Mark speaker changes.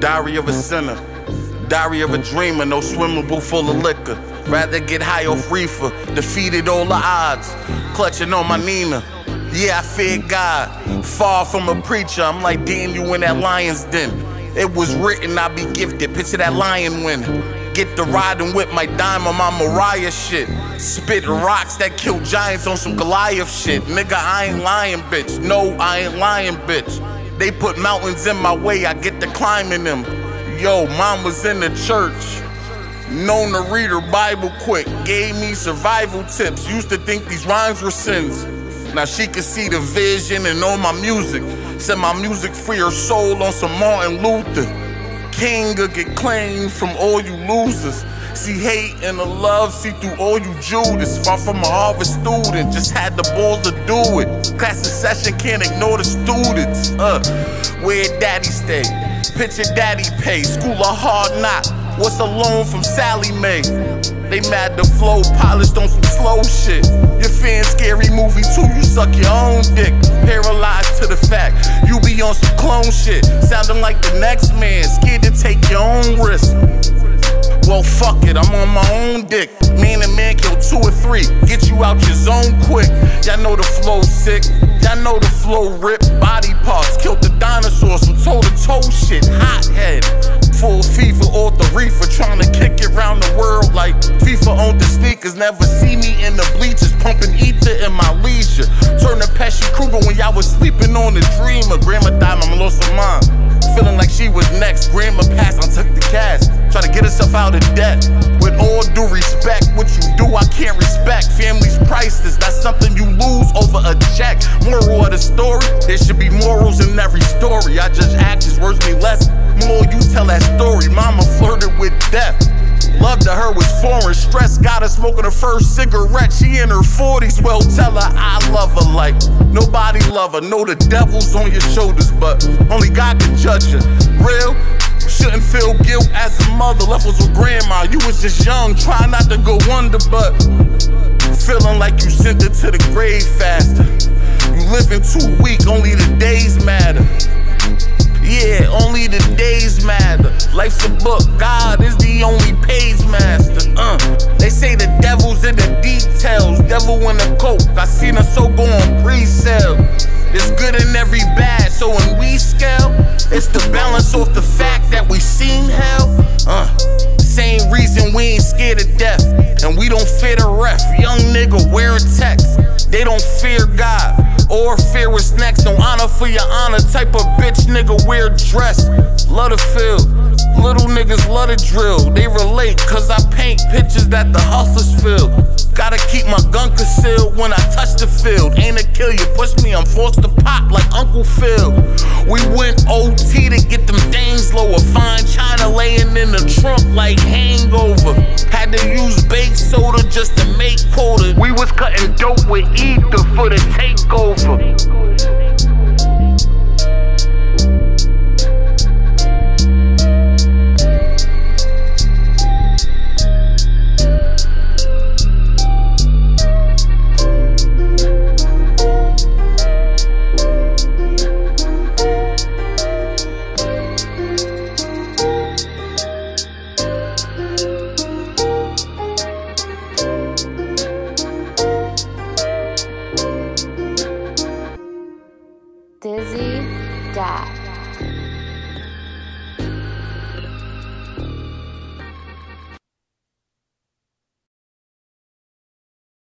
Speaker 1: Diary of a sinner. Diary of a dreamer, no swimming pool full of liquor. Rather get high off reefer, defeated all the odds. Clutching on my Nina. Yeah, I fear God. Far from a preacher, I'm like damn, you in that lion's den. It was written, I be gifted. Picture that lion win. Get the riding whip my dime on my Mariah shit. Spit rocks that kill giants on some Goliath shit. Nigga, I ain't lying, bitch. No, I ain't lying, bitch. They put mountains in my way, I get to climbing them. Yo, mom was in the church. Known to read her Bible quick. Gave me survival tips. Used to think these rhymes were sins. Now she can see the vision and know my music. Said my music free her soul on some Martin Luther. King will get claimed from all you losers. See hate and the love, see through all you Judas. Far from a Harvard student, just had the balls to do it. Class in session, can't ignore the students. Uh, where daddy stay? Picture daddy pay, school a hard knock. What's a loan from Sallie Mae? They mad the flow, polished on some slow shit. Your fan scary movie too, you suck your own dick. Paralyzed to the fact you be on some clone shit. Sounding like the next man, scared to take your own risk. Well, fuck it, I'm on my own dick. Man and a man kill two or three. Get you out your zone quick. Y'all know the flow sick. Y'all know the flow rip. Body parts. Killed the dinosaurs. Some toe to toe shit. Hot head. Full FIFA off the reefer. Trying to kick it round the world like FIFA owned the sneakers. Never see me in the bleachers. Pumping ether in my leisure. Turn to Peshy Kruger when y'all was sleeping on the dreamer. Grandma died, mama lost her mind. Feeling like she was next. Grandma passed, I took the cash. Try to get herself out of debt. With all due respect, what you do, I can't respect. Family's priceless, that's something you lose over a check. Moral of the story, there should be morals in every story. I judge actions, words mean less. More you tell that story. Mama flirted with death. Love to her was foreign. Stress got her smoking her first cigarette. She in her 40s. Well, tell her I love her like nobody love her. Know the devil's on your shoulders, but only God can judge you. Real? Shouldn't feel guilt as a mother. Left was with grandma. You was just young, try not to go under, but feeling like you sent it to the grave faster. You living too weak, only the days matter. Yeah, only the days matter. Life's a book, God is only page master. Uh, they say the devil's in the details. Devil in the coke, I seen a so go on pre-sale. There's good in every bad, so when we scale, it's the balance off the fact that we seen hell. Uh, same reason we ain't scared of death, and we don't fear the ref. Young nigga wear a text, they don't fear God or fear what's next. No honor for your honor, type of bitch nigga wear dress. Love the feel, little niggas love the drill. They relate, cause I paint pictures that the hustlers feel. Gotta keep my gun concealed when I touch the field. Ain't a kill, you push me, I'm forced to pop like Uncle Phil. We went OT to get them things lower. Fine China laying in the trunk like hangover. Had to use baked soda just to make quota. We was cutting dope with ether for the takeover.